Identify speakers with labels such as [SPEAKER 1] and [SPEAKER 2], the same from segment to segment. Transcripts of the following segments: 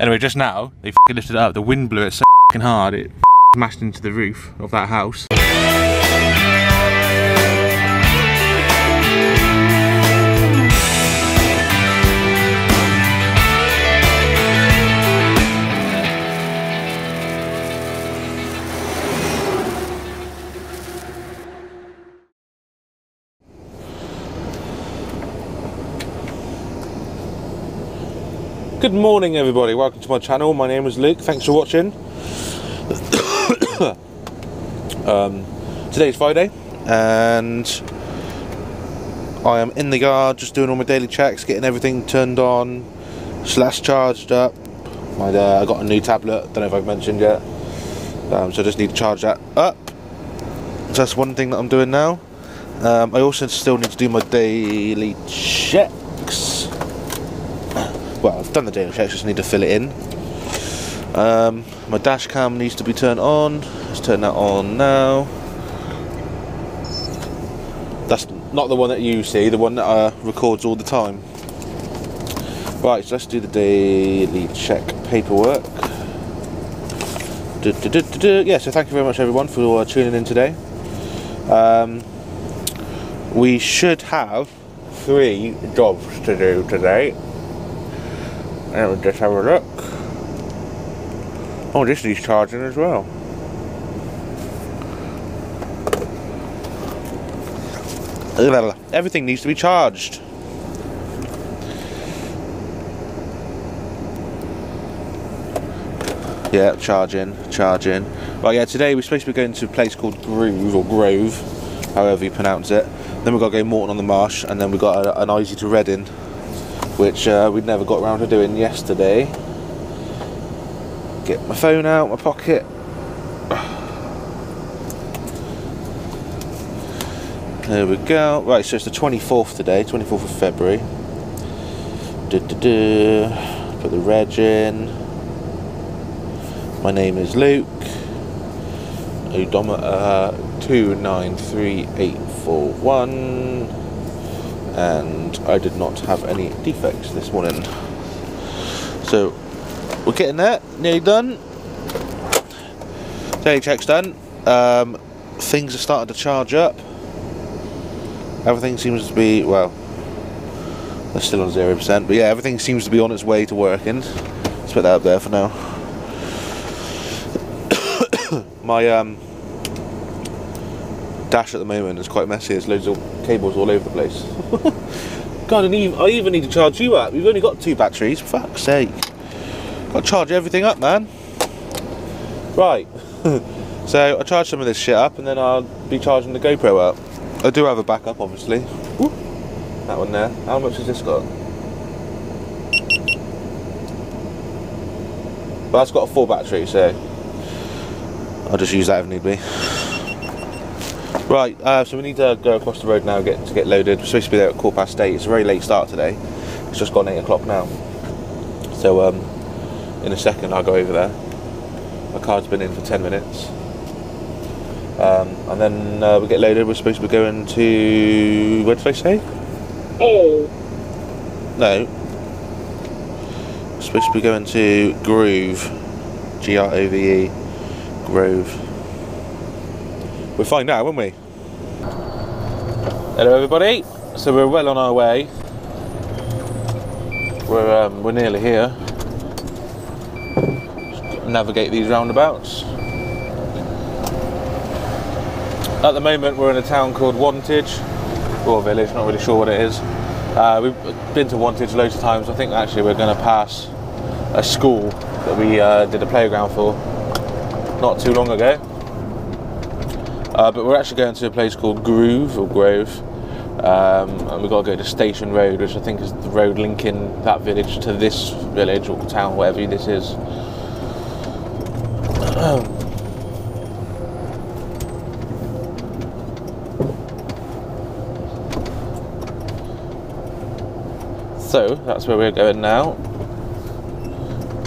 [SPEAKER 1] Anyway, just now, they lifted it up. The wind blew it so hard, it smashed into the roof of that house. Good morning, everybody. Welcome to my channel. My name is Luke. Thanks for watching. um, today's Friday, and I am in the yard just doing all my daily checks, getting everything turned on, slash charged up. My, uh, I got a new tablet. Don't know if I've mentioned yet. Um, so I just need to charge that up. So that's one thing that I'm doing now. Um, I also still need to do my daily checks well, I've done the daily checks, just need to fill it in. Um, my dash cam needs to be turned on. Let's turn that on now. That's not the one that you see, the one that uh, records all the time. Right, so let's do the daily check paperwork. Yeah, so thank you very much everyone for uh, tuning in today. Um, we should have three jobs to do today. And we'll just have a look. Oh, this needs charging as well. Everything needs to be charged. Yeah, charging, charging. Right, yeah, today we're supposed to be going to a place called Groove, or Grove, however you pronounce it. Then we've got to go Moreton on the Marsh, and then we've got an Eysey to Reading, which uh, we'd never got around to doing yesterday. Get my phone out, my pocket. There we go. Right, so it's the 24th today, 24th of February. Du -du -du. Put the reg in. My name is Luke. Odometer 293841 and I did not have any defects this morning. So we're getting there, nearly done. Daily check's done. Um, things are starting to charge up. Everything seems to be well. They're still on zero percent, but yeah, everything seems to be on its way to working. Let's put that up there for now. My um, dash at the moment is quite messy. There's loads of cables all over the place. God, and even, I even need to charge you up. We've only got two batteries. For fuck's sake. Got to charge everything up, man. Right. so I charge some of this shit up, and then I'll be charging the GoPro up. I do have a backup, obviously. That one there. How much has this got? But that's got a full battery, so I'll just use that if need be. Right, uh, so we need to go across the road now get to get loaded. We're supposed to be there at quarter past eight. It's a very late start today. It's just gone eight o'clock now. So um, in a second I'll go over there. My card's been in for ten minutes. Um, and then uh, we get loaded. We're supposed to be going to where did I say?
[SPEAKER 2] Oh.
[SPEAKER 1] No. We're supposed to be going to Groove. G R O V E. Grove. We'll find out, won't we? Hello, everybody. So we're well on our way. We're um, we're nearly here. Navigate these roundabouts. At the moment, we're in a town called Wantage, or village. Not really sure what it is. Uh, we've been to Wantage loads of times. I think actually we're going to pass a school that we uh, did a playground for not too long ago. Uh, but we're actually going to a place called Groove or Grove, um, and we've got to go to Station Road, which I think is the road linking that village to this village or town, whatever this is. so that's where we're going now.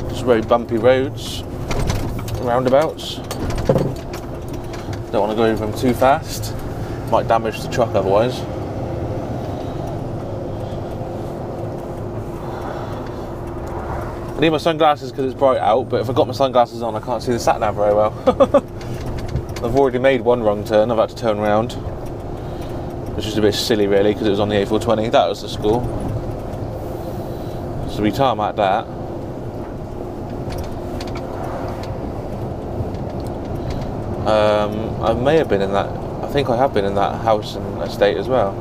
[SPEAKER 1] It's very bumpy roads, roundabouts. Don't want to go over them too fast. Might damage the truck otherwise. I need my sunglasses because it's bright out, but if I got my sunglasses on, I can't see the sat nav very well. I've already made one wrong turn. I've had to turn around, which is a bit silly, really, because it was on the A420. That was the school. So we tarmac that. Um, I may have been in that. I think I have been in that house and estate as well.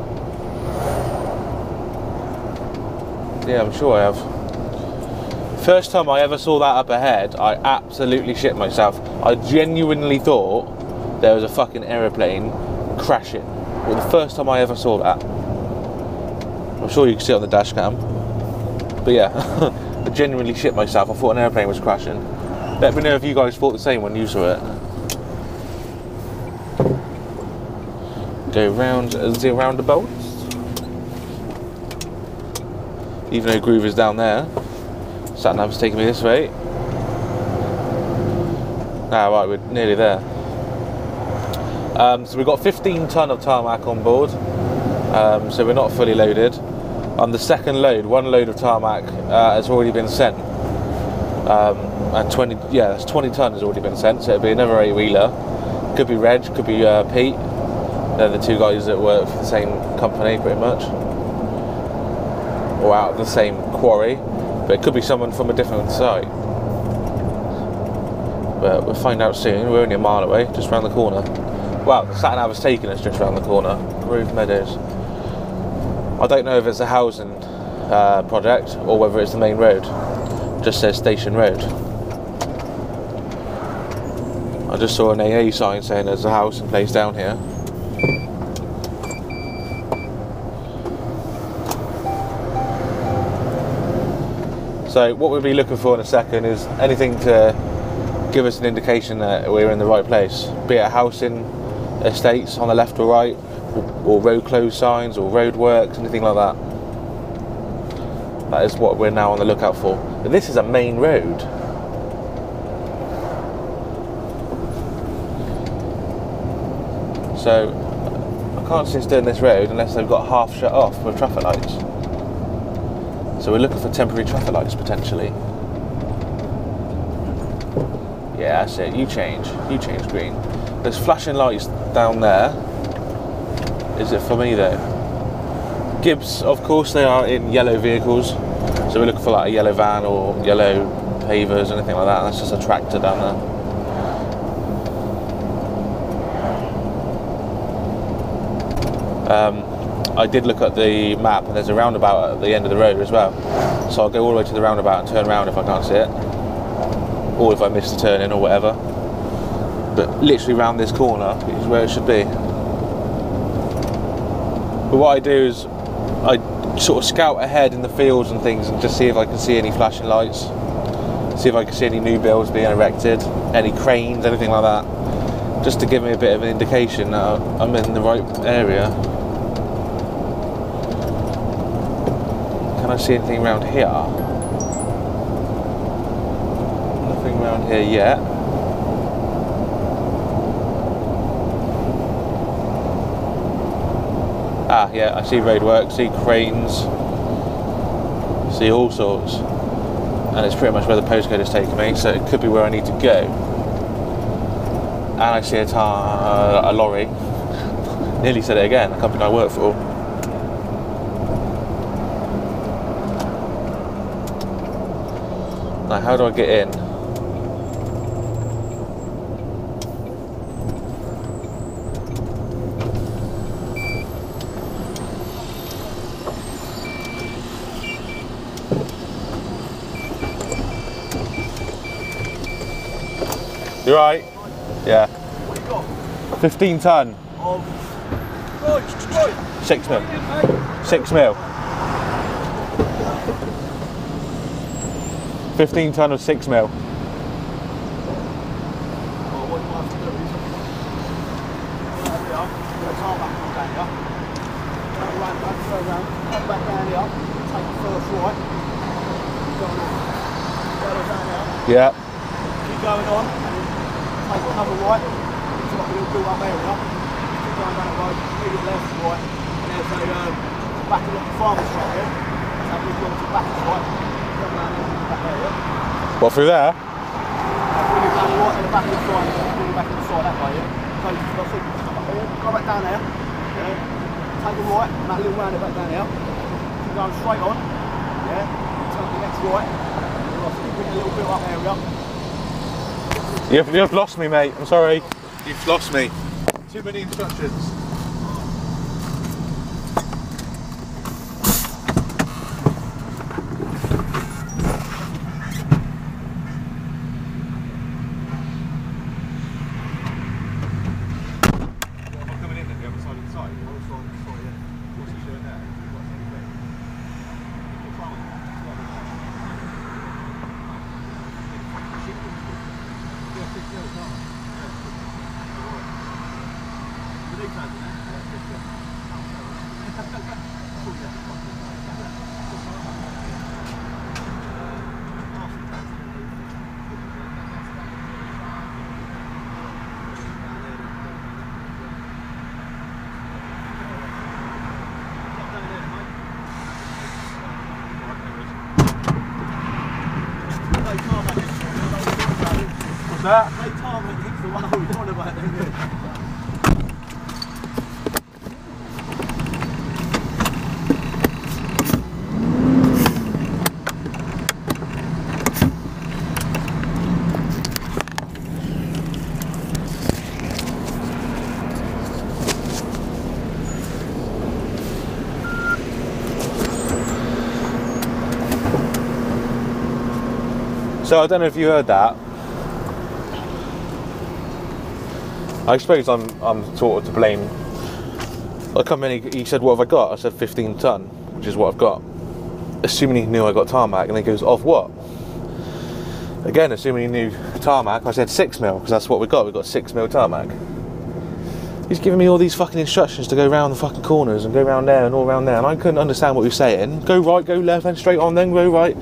[SPEAKER 1] Yeah, I'm sure I have. First time I ever saw that up ahead, I absolutely shit myself. I genuinely thought there was a fucking aeroplane crashing. Well, the first time I ever saw that. I'm sure you can see it on the dash cam. But yeah, I genuinely shit myself. I thought an airplane was crashing. Let me know if you guys thought the same when you saw it. Go round the roundabouts. Even though Groove is down there, sat nav's taking me this way. Ah, right, we're nearly there. Um, so we've got 15 ton of tarmac on board, um, so we're not fully loaded. On the second load, one load of tarmac uh, has already been sent, um, and 20 yeah, that's 20 ton has already been sent. So it'll be another eight wheeler. Could be Reg, could be uh, Pete. They're the two guys that work for the same company, pretty much, or out of the same quarry. But it could be someone from a different site. But we'll find out soon. We're only a mile away, just round the corner. Well, the sat nav has taken us just round the corner. Grove Meadows. I don't know if it's a housing uh, project or whether it's the main road. Just says Station Road. I just saw an AA sign saying there's a house and place down here. So what we'll be looking for in a second is anything to give us an indication that we're in the right place. Be it housing estates on the left or right, or, road closed signs, or roadworks, anything like that. That is what we're now on the lookout for. This is a main road. So I can't see us doing this road unless they've got half shut off with traffic lights. So we're looking for temporary traffic lights potentially. Yeah, that's it. You change. You change green. There's flashing lights down there. Is it for me though? Gibbs, of course, they are in yellow vehicles. So we're looking for like a yellow van or yellow pavers, or anything like that. That's just a tractor down there. Um, I did look at the map and there's a roundabout at the end of the road as well. So I'll go all the way to the roundabout and turn around if I can't see it. Or if I miss the turn in or whatever. But literally round this corner is where it should be. But what I do is I sort of scout ahead in the fields and things and just see if I can see any flashing lights. See if I can see any new builds being erected, any cranes, anything like that. Just to give me a bit of an indication that I'm in the right area. Can I see anything around here? Nothing around here yet. Ah, yeah, I see roadwork, see cranes, see all sorts. And it's pretty much where the postcode has taken me, so it could be where I need to go. And I see a, tar- a lorry. Nearly said it again, a company I work for. Now, how do I get in? You are right? Yeah. 15 ton. Six mil. Six mil. 15 ton of six mil. Yeah.
[SPEAKER 3] Keep going on, take another right, it's like a little built up area. Keep going down the road, left, right, and there's a um, back of the farmer's right here. Back right, there, yeah?
[SPEAKER 1] What through there?
[SPEAKER 3] Bring it down right in the back of the side, bring it back in the side that way, yeah? So, you've got go back down there, yeah? Take a right, and that little roundabout down there. Keep going straight on, yeah? Take the next right, a little built up area.
[SPEAKER 1] You've, you've lost me, mate. I'm sorry. You've lost me. Too many instructions. What's that?
[SPEAKER 3] Hey, Tom, it hits the wall. We don't want about it.
[SPEAKER 1] So I don't know if you heard that. I suppose I'm I'm sort of to blame. I come in, he, he said, "What have I got?" I said, "15 ton," which is what I've got. Assuming he knew I got tarmac, and he goes, "Of what?" Again, assuming he knew tarmac, I said six mil because that's what we got. We got six mil tarmac. He's giving me all these fucking instructions to go round the fucking corners and go round there and all round there, and I couldn't understand what he was saying. Go right, go left, then straight on, then go right.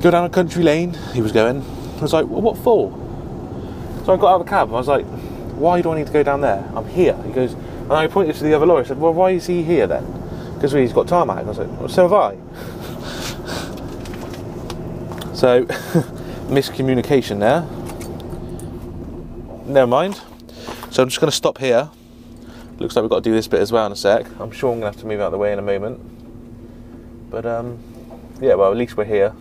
[SPEAKER 1] Go down a country lane. He was going. I was like, well, what for? So I got out of the cab and I was like, why do I need to go down there? I'm here. He goes, and I pointed to the other lorry. I said, well, why is he here then? Because he's got tarmac. I was like, well, so have I. so, miscommunication there. Never mind. So I'm just going to stop here. Looks like we've got to do this bit as well in a sec. I'm sure I'm going to have to move out of the way in a moment. But, um, yeah, well, at least we're here.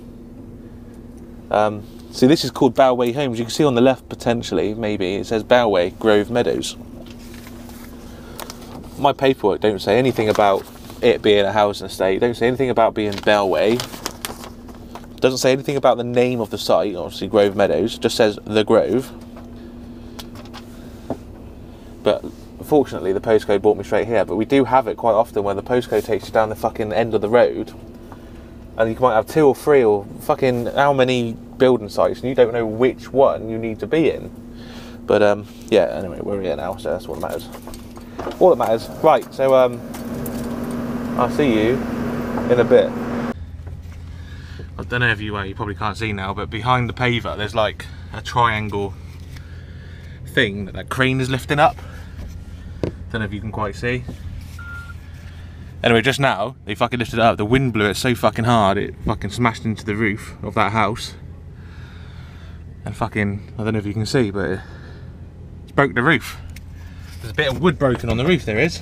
[SPEAKER 1] Um, see, this is called Bellway Homes. You can see on the left, potentially, maybe, it says Bellway Grove Meadows. My paperwork don't say anything about it being a housing estate. Don't say anything about being Bellway. Doesn't say anything about the name of the site, obviously Grove Meadows. Just says The Grove. But fortunately, the postcode brought me straight here. But we do have it quite often where the postcode takes you down the fucking end of the road and you might have two or three or fucking how many building sites, and you don't know which one you need to be in. But um, yeah, anyway, we're here now, so that's what matters. All that matters. Right, so um, I'll see you in a bit. I don't know if you, well, you probably can't see now, but behind the paver, there's like a triangle thing that that crane is lifting up. Don't know if you can quite see. Anyway, just now, they fucking lifted it up. The wind blew it so fucking hard, it fucking smashed into the roof of that house. And fucking, I don't know if you can see, but it, it's broke the roof. There's a bit of wood broken on the roof, there is.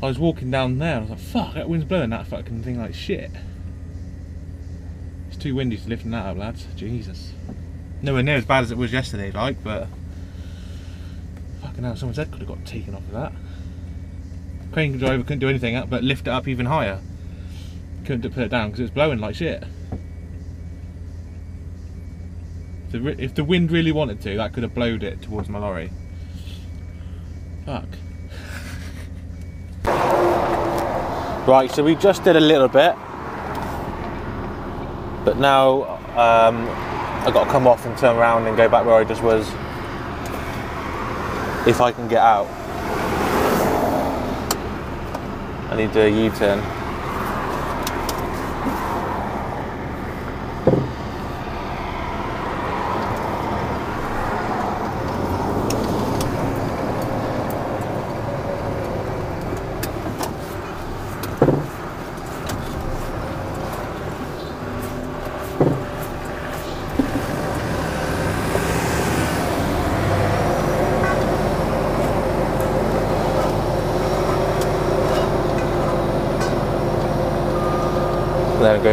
[SPEAKER 1] I was walking down there, and I was like, fuck, that wind's blowing that fucking thing like shit. It's too windy to lift that up, lads. Jesus. Nowhere near as bad as it was yesterday, like, but... Fucking hell, someone's head could have got taken off of that crane driver couldn't do anything up, but lift it up even higher. Couldn't put it down because it was blowing like shit. If the, if the wind really wanted to, that could have blowed it towards my lorry. Fuck. Right, so we just did a little bit, but now um, I've got to come off and turn around and go back where I just was. If I can get out. Need to U-turn.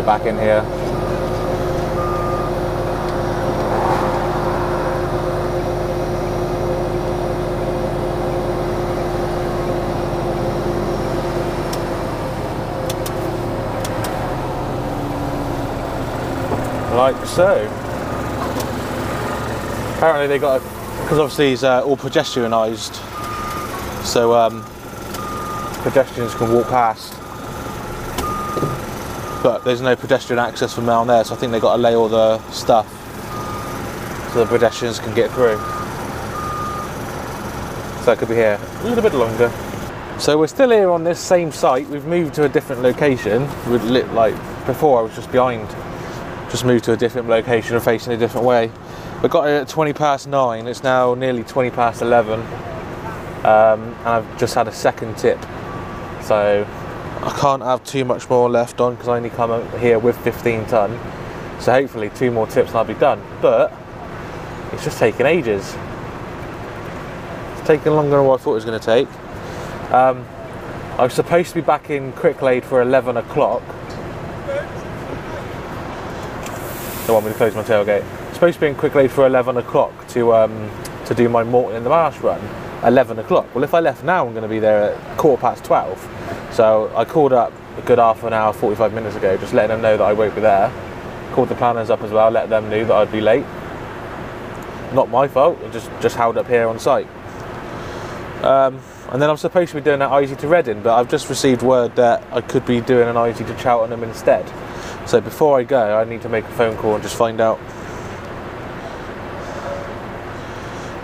[SPEAKER 1] Go back in here. Like so. Apparently they got because obviously it's uh, all pedestrianised, so um, pedestrians can walk past. But there's no pedestrian access from down there, so I think they've got to lay all the stuff so the pedestrians can get through. So I could be here a little bit longer. So we're still here on this same site. We've moved to a different location. We lit like before. I was just behind. Just moved to a different location and facing a different way. We got here at 20 past nine. It's now nearly 20 past 11, um, and I've just had a second tip. So I can't have too much more left on because I only come here with 15 ton. So hopefully two more tips and I'll be done. But it's just taking ages. It's taking longer than what I thought it was going to take. Um, I was supposed to be back in Cricklade for 11 o'clock. Don't want me to close my tailgate. Supposed to be in Cricklade for 11 o'clock to um, to do my Moreton in the Marsh run. 11 o'clock. Well, if I left now, I'm going to be there at quarter past 12. So I called up a good half an hour, 45 minutes ago, just letting them know that I won't be there. Called the planners up as well, let them know that I'd be late. Not my fault. I just just held up here on site. Um, and then I'm supposed to be doing that Eysey to Reading, but I've just received word that I could be doing an Eysey to Cheltenham instead. So before I go, I need to make a phone call and just find out.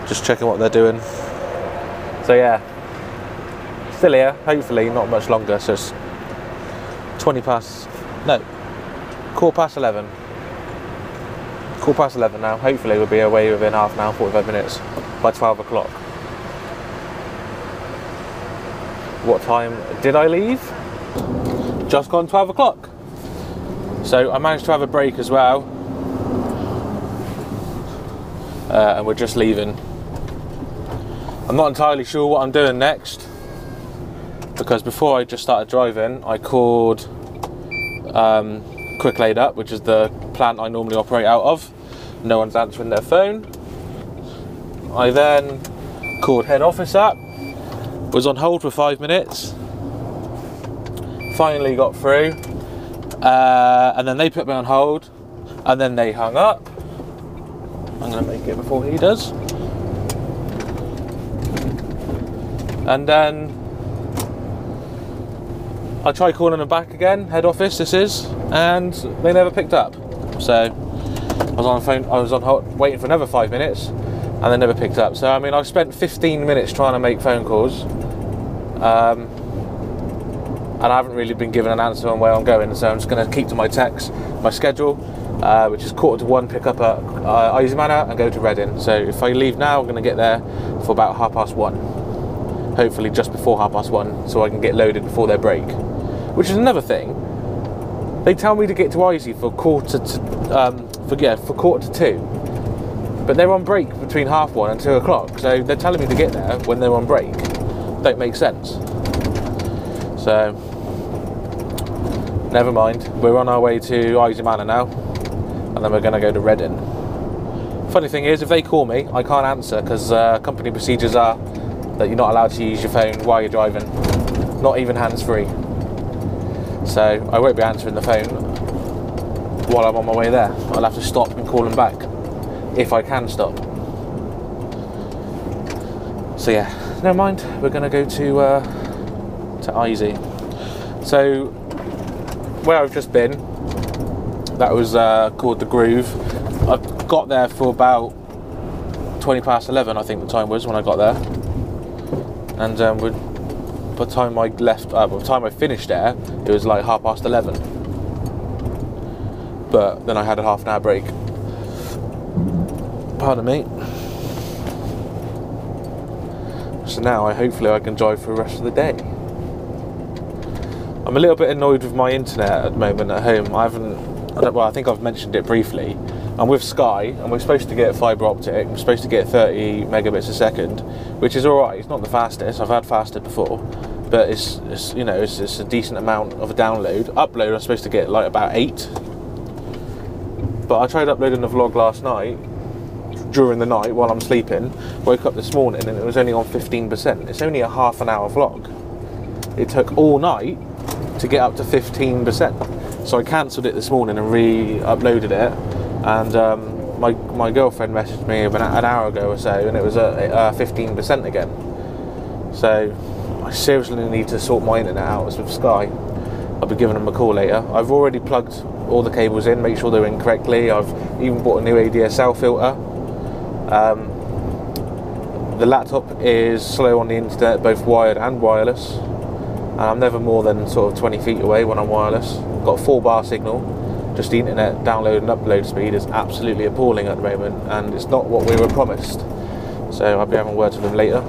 [SPEAKER 1] Just checking what they're doing. So yeah, still here. Hopefully not much longer. So it's 20 past, no, quarter past 11. Quarter past 11 now. Hopefully we'll be away within half an hour, 45 minutes by 12 o'clock. What time did I leave? Just gone 12 o'clock. So I managed to have a break as well. Uh, and we're just leaving. I'm not entirely sure what I'm doing next because before I just started driving, I called um, Cricklade up, which is the plant I normally operate out of. No one's answering their phone. I then called head office up, was on hold for five minutes, finally got through, uh, and then they put me on hold, and then they hung up. I'm to make it before he does. And then I tried calling them back again, head office this is, and they never picked up. So I was on phone, I was on hold, waiting for another five minutes, and they never picked up. So I mean, I've spent 15 minutes trying to make phone calls, um, and I haven't really been given an answer on where I'm going. So I'm just going to keep to my text, my schedule, uh, which is quarter to one, pick up at uh, Eysey Manor and go to Reading. So if I leave now, I'm going to get there for about half past one hopefully just before half past one so I can get loaded before their break. Which is another thing. They tell me to get to Eysey for quarter to um, for yeah for quarter to two, but they're on break between half one and two o'clock. So they're telling me to get there when they're on break. Don't make sense. So never mind. We're on our way to Eysey Manor now, and then we're going to go to Reading. Funny thing is, if they call me, I can't answer because uh, company procedures are that you're not allowed to use your phone while you're driving, not even hands free. So I won't be answering the phone while I'm on my way there. I'll have to stop and call them back if I can stop. So yeah, never mind. We're gonna go to uh, to Eysey. So where I've just been, that was uh, called the Groove. I got there for about 20 past 11, I think the time was when I got there and um, by the time I left, uh, by the time I finished there, it was like half past eleven. But then I had a half an hour break. Pardon me. So now I hopefully I can drive for the rest of the day. I'm a little bit annoyed with my internet at the moment at home. I haven't. I well, I think I've mentioned it briefly. I'm with Sky, and we're supposed to get fibre optic. We're supposed to get 30 megabits a second, which is all right. It's not the fastest. I've had faster before, but it's, it's you know it's, it's a decent amount of a download. Upload I'm supposed to get like about eight, but I tried uploading the vlog last night during the night while I'm sleeping. Woke up this morning and it was only on 15%. It's only a half an hour vlog. It took all night to get up to 15%. So I cancelled it this morning and re-uploaded it. And um, my my girlfriend messaged me an, an hour ago or so, and it was at uh, 15% again. So I seriously need to sort my internet out with Sky. I'll be giving them a call later. I've already plugged all the cables in, make sure they're in correctly. I've even bought a new ADSL filter. Um, the laptop is slow on the internet, both wired and wireless. And I'm never more than sort of 20 feet away when I'm wireless. Got a 4 bar signal. Just the internet download and upload speed is absolutely appalling at the moment, and it's not what we were promised. So I'll be having words with them later.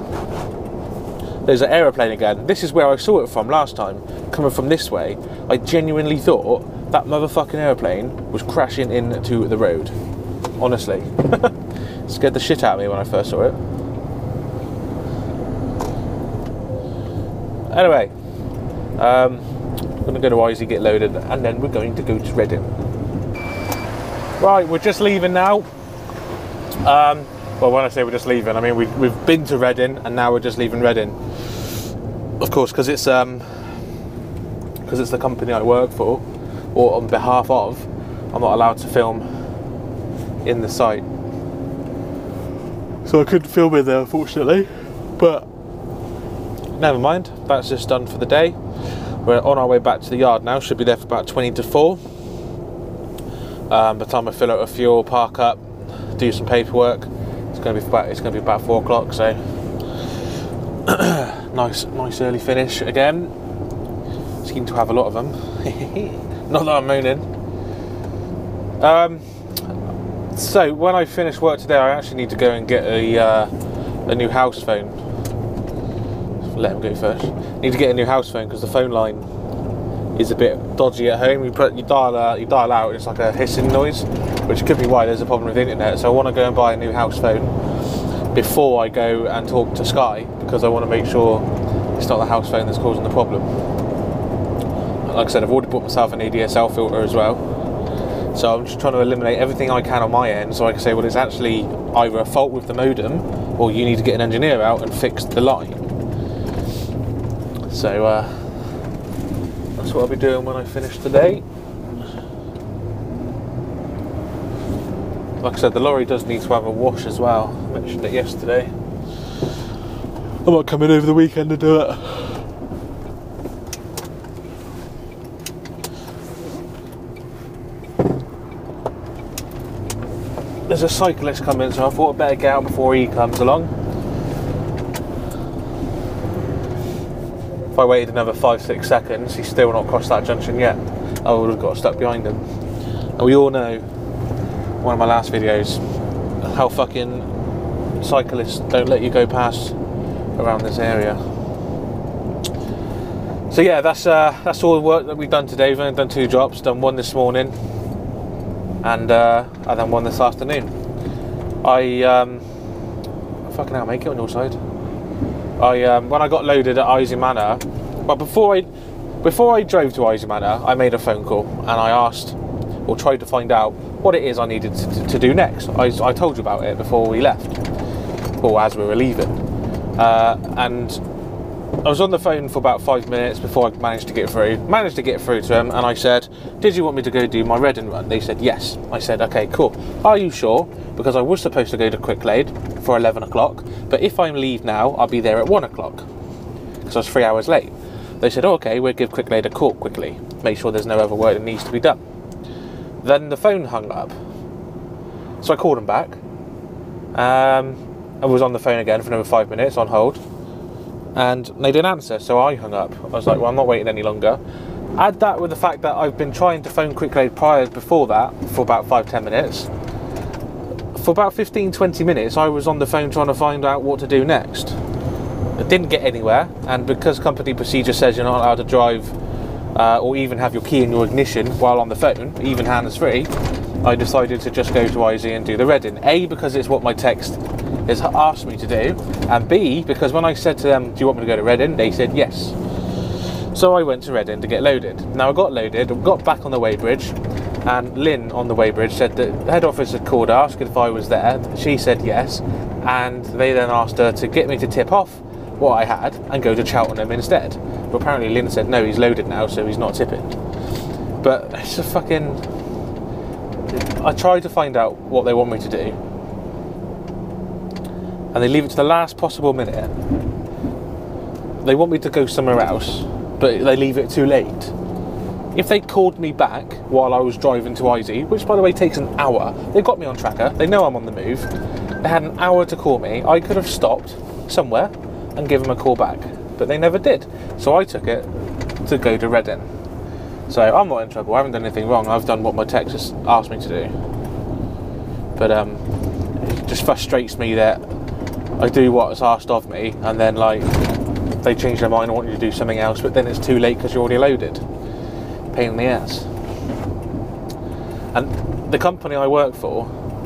[SPEAKER 1] There's an aeroplane again. This is where I saw it from last time, coming from this way. I genuinely thought that motherfucking aeroplane was crashing into the road. Honestly. Scared the shit out of me when I first saw it. Anyway, um, we're going to go to Wisey, get loaded, and then we're going to go to Reading. Right, we're just leaving now. Um, well, when I say we're just leaving, I mean we, we've been to Reading, and now we're just leaving Reading. Of course, because it's um, because it's the company I work for, or on behalf of, I'm not allowed to film in the site. So I couldn't film it there, unfortunately. But never mind, that's just done for the day. We're on our way back to the yard now. Should be there for about 20 to 4. Um, by the time I fill out a fuel, park up, do some paperwork, it's going to be about it's going to be about four o'clock. So nice, nice early finish again. Seem to have a lot of them. Not that I'm moaning. Um, so when I finish work today, I actually need to go and get a uh, a new house phone. Let him go first. Need to get a new house phone because the phone line is a bit dodgy at home. You put you dial uh, you dial out, it's like a hissing noise, which could be why there's a problem with the internet. So I want to go and buy a new house phone before I go and talk to Sky because I want to make sure it's not the house phone that's causing the problem. Like I said, I've already bought myself an ADSL filter as well. So I'm just trying to eliminate everything I can on my end so I can say, well, it's actually either a fault with the modem or you need to get an engineer out and fix the line. So uh, that's what I'll be doing when I finish today. Like I said, the lorry does need to have a wash as well. I mentioned it yesterday. I might come in over the weekend to do it. There's a cyclist coming, so I thought I'd better get out before he comes along. If I waited another five, six seconds, he's still not crossed that junction yet. I would have got stuck behind him. And we all know, one of my last videos, how fucking cyclists don't let you go past around this area. So yeah, that's uh, that's all the work that we've done today. We've only done two drops. Done one this morning, and uh, and then one this afternoon. I um, fucking hell, make it on your side. I um, when I got loaded at Eysey Manor, but before I before I drove to Eysey Manor, I made a phone call and I asked or tried to find out what it is I needed to, to, to do next. I, I told you about it before we left, or as we were leaving, uh, and I was on the phone for about five minutes before I managed to get through. Managed to get through to him, and I said, "Did you want me to go do my red and run?" They said, "Yes." I said, "Okay, cool. Are you sure?" Because I was supposed to go to Quick Cricklade for eleven o'clock, but if I leave now, I'll be there at one o'clock because I was three hours late. They said, oh, "Okay, we'll give Cricklade a call quickly. Make sure there's no other work that needs to be done." Then the phone hung up, so I called them back. Um, I was on the phone again for another five minutes on hold and they didn't answer, so I hung up. I was like, well, I'm not waiting any longer. Add that with the fact that I've been trying to phone Cricklade prior before that for about five, ten minutes. For about 15, 20 minutes, I was on the phone trying to find out what to do next. I didn't get anywhere, and because company procedure says you're not allowed to drive uh, or even have your key in your ignition while on the phone, even hands free, I decided to just go to Eysey and do the Reading. A, because it's what my text has asked me to do, and B, because when I said to them, Do you want me to go to Reading? they said yes. So I went to Reading to get loaded. Now I got loaded, got back on the weighbridge, and Lynn on the weighbridge said that the head office had called her, asked if I was there. She said yes, and they then asked her to get me to tip off what I had and go to Cheltenham instead. But apparently Lynn said no, he's loaded now, so he's not tipping. But it's a fucking. I tried to find out what they want me to do, and they leave it to the last possible minute. They want me to go somewhere else, but they leave it too late. If they called me back while I was driving to Eysey, which by the way takes an hour, they've got me on tracker, they know I'm on the move, they had an hour to call me, I could have stopped somewhere and given them a call back, but they never did. So I took it to go to Reading. So I'm not in trouble, I haven't done anything wrong, I've done what my text has asked me to do. But um, it just frustrates me that I do what's asked of me and then like they change their mind and want you to do something else, but then it's too late because you're already loaded. Pain in the ass. And the company I work for,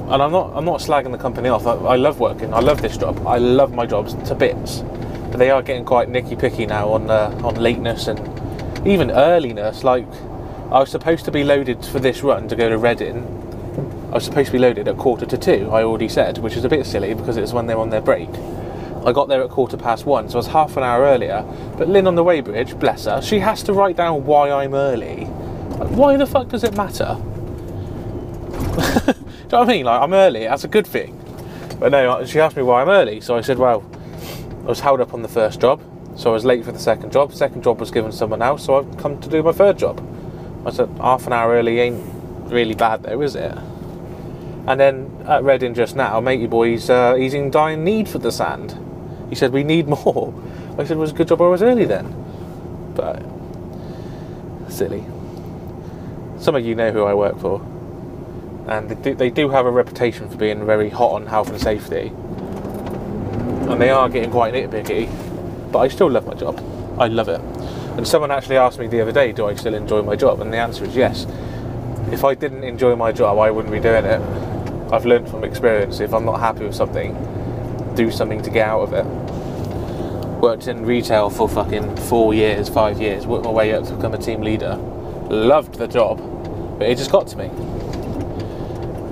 [SPEAKER 1] and I'm not I'm not slagging the company off. I, I love working. I love this job. I love my jobs to bits. But they are getting quite nicky picky now on uh, on lateness and even earliness. Like I was supposed to be loaded for this run to go to Reading. I was supposed to be loaded at quarter to two. I already said, which is a bit silly because it's when they're on their break. I got there at quarter past one, so I was half an hour earlier. But Lynn on the weighbridge, bless her, she has to write down why I'm early. Like, why the fuck does it matter? Do you know what I mean? Like, I'm early, that's a good thing. But no, she asked me why I'm early, so I said, well, I was held up on the first job, so I was late for the second job. Second job was given someone else, so I've come to do my third job. I said, half an hour early ain't really bad though, is it? And then at Reading just now, matey boy's uh, he's in dying need for the sand. He said, we need more. I said, it was a good job I was early then. But, silly. Some of you know who I work for. And they do, they do have a reputation for being very hot on health and safety. And they are getting quite nitpicky. But I still love my job. I love it. And someone actually asked me the other day, do I still enjoy my job? And the answer is yes. If I didn't enjoy my job, I wouldn't be doing it. I've learned from experience if I'm not happy with something, do something to get out of it. Worked in retail for fucking four years, five years, worked my way up to become a team leader. Loved the job, but it just got to me.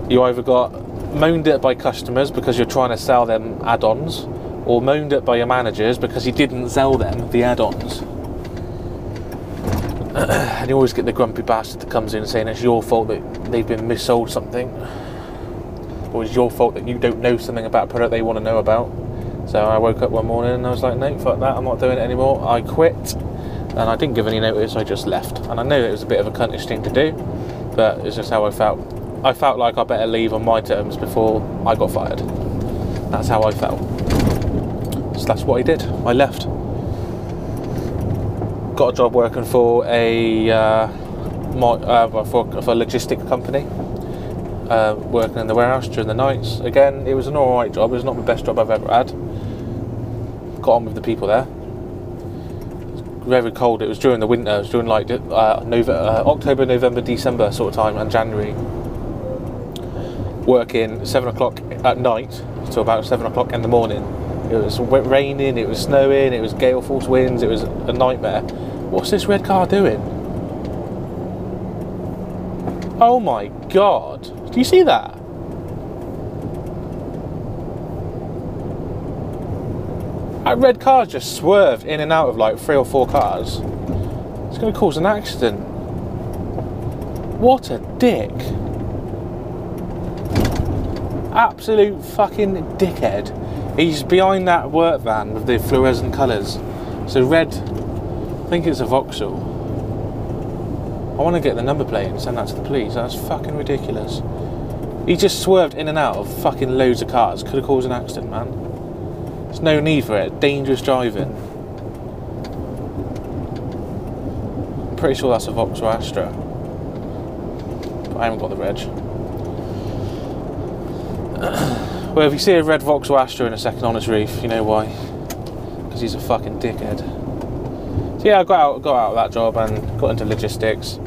[SPEAKER 1] You either got moaned at by customers because you're trying to sell them add ons, or moaned at by your managers because you didn't sell them the add ons. and you always get the grumpy bastard that comes in saying it's your fault that they've been missold something or it's your fault that you don't know something about a product they want to know about. So I woke up one morning and I was like, no, fuck that, I'm not doing it anymore. I quit and I didn't give any notice, I just left. And I know it was a bit of a cuntish thing to do, but it's just how I felt. I felt like I better leave on my terms before I got fired. That's how I felt. So that's what I did. I left. Got a job working for a uh, my, uh, for, for a logistic company uh, working in the warehouse during the nights. Again, it was an alright job. It was not the best job I've ever had. Got on with the people there. Very cold. It was during the winter. It was during like uh, Nova, uh, October, November, December sort of time, and January. Working seven o'clock at night to about seven o'clock in the morning. It was raining. It was snowing. It was gale force winds. It was a nightmare. What's this red car doing? Oh my god. Do you see that? That red car just swerved in and out of like three or four cars. It's going to cause an accident. What a dick. Absolute fucking dickhead. He's behind that work van with the fluorescent colours. So red, I think it's a Vauxhall. I want to get the number plate and send that to the police. That's fucking ridiculous. He just swerved in and out of fucking loads of cars. Could have caused an accident, man. There's no need for it. Dangerous driving. I'm pretty sure that's a Vauxhall Astra. But I haven't got the reg. well, if you see a red Vauxhall Astra in a second on his reef, you know why. Because he's a fucking dickhead. So yeah, I got out, got out of that job and got into logistics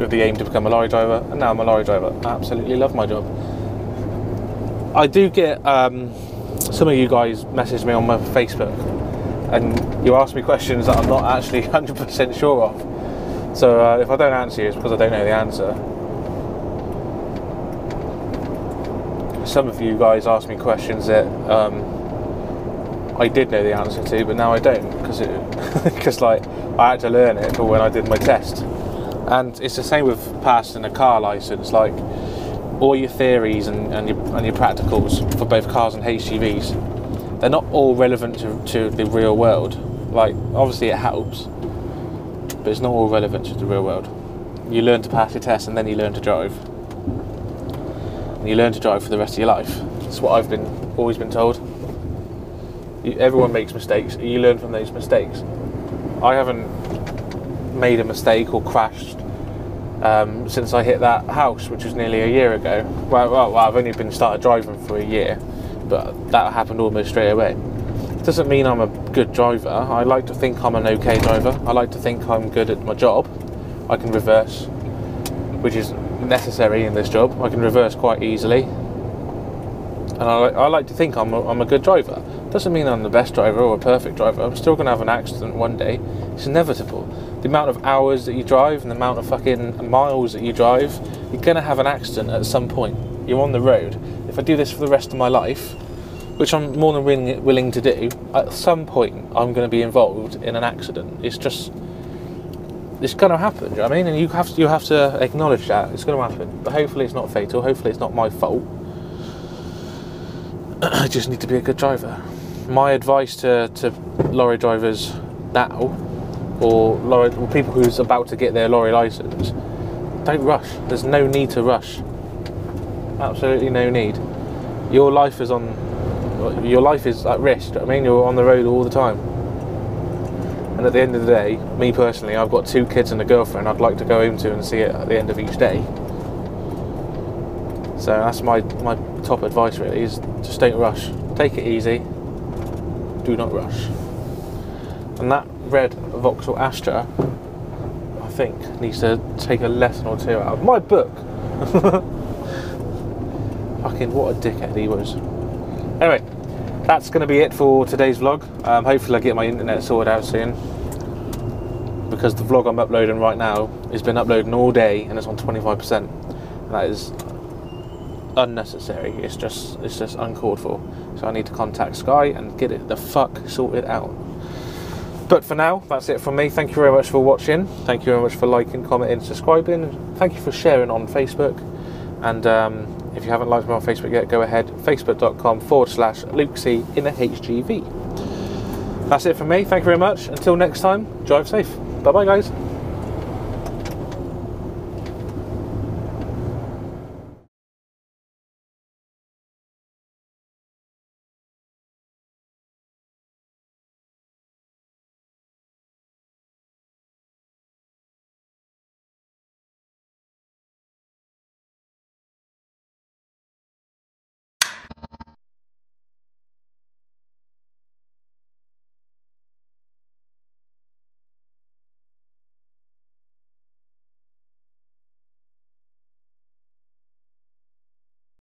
[SPEAKER 1] with the aim to become a lorry driver, and now I'm a lorry driver. I absolutely love my job. I do get um, some of you guys message me on my Facebook and you ask me questions that I'm not actually 100% sure of. So uh, if I don't answer you, it's because I don't know the answer. Some of you guys ask me questions that um, I did know the answer to, but now I don't because because like I had to learn it for when I did my test. And it's the same with passing a car license. Like all your theories and, and, your, and your practicals for both cars and HGVs, they're not all relevant to, to the real world. Like, obviously, it helps, but it's not all relevant to the real world. You learn to pass your test and then you learn to drive. And you learn to drive for the rest of your life. That's what I've been always been told. You, everyone makes mistakes. You learn from those mistakes. I haven't made a mistake or crashed um, since I hit that house, which was nearly a year ago. Well, well, well, I've only been started driving for a year, but that happened almost straight away. It doesn't mean I'm a good driver. I like to think I'm an okay driver. I like to think I'm good at my job. I can reverse, which is necessary in this job. I can reverse quite easily, and I, I like to think I'm a, I'm a good driver. Doesn't mean I'm the best driver or a perfect driver. I'm still going to have an accident one day. It's inevitable the amount of hours that you drive and the amount of fucking miles that you drive, you're gonna have an accident at some point. You're on the road. If I do this for the rest of my life, which I'm more than willing, willing to do, at some point I'm going to be involved in an accident. It's just, it's going to happen. Do you know what I mean? And you have to, you have to acknowledge that it's going to happen. But hopefully it's not fatal. Hopefully it's not my fault. I just need to be a good driver. My advice to, to lorry drivers now or lorry, or people who's about to get their lorry license, don't rush. There's no need to rush. Absolutely no need. Your life is on. Your life is at risk. I mean, you're on the road all the time. And at the end of the day, me personally, I've got two kids and a girlfriend. I'd like to go home to and see it at the end of each day. So that's my my top advice. Really is just don't rush. Take it easy. Do not rush. And that red Vauxhall Astra, I think, needs to take a lesson or two out of my book. Fucking what a dickhead he was. Anyway, that's going to be it for today's vlog. Um, hopefully, I get my internet sorted out soon. Because the vlog I'm uploading right now has been uploading all day and it's on 25%. And that is unnecessary. It's just it's just uncalled for. So I need to contact Sky and get it the fuck sorted out. But for now, that's it from me. Thank you very much for watching. Thank you very much for liking, commenting, subscribing. Thank you for sharing on Facebook. And um, if you haven't liked me on Facebook yet, go ahead, facebook.com forward slash Luke C in a HGV. That's it from me. Thank you very much. Until next time, drive safe. Bye bye, guys.